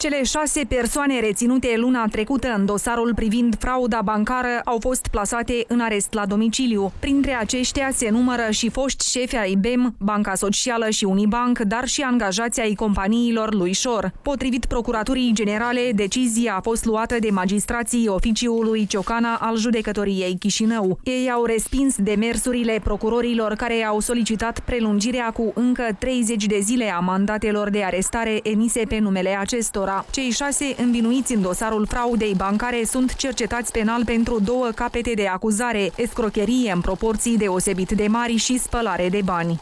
Cele șase persoane reținute luna trecută în dosarul privind frauda bancară au fost plasate în arest la domiciliu. Printre aceștia se numără și foști șefi ai BEM, Banca Socială și Unibank, dar și angajații ai companiilor lui Șor. Potrivit Procuraturii Generale, decizia a fost luată de magistrații oficiului Ciocana al judecătoriei Chișinău. Ei au respins demersurile procurorilor care au solicitat prelungirea cu încă 30 de zile a mandatelor de arestare emise pe numele acestora acestora. Cei șase învinuiți în dosarul fraudei bancare sunt cercetați penal pentru două capete de acuzare, escrocherie în proporții deosebit de mari și spălare de bani.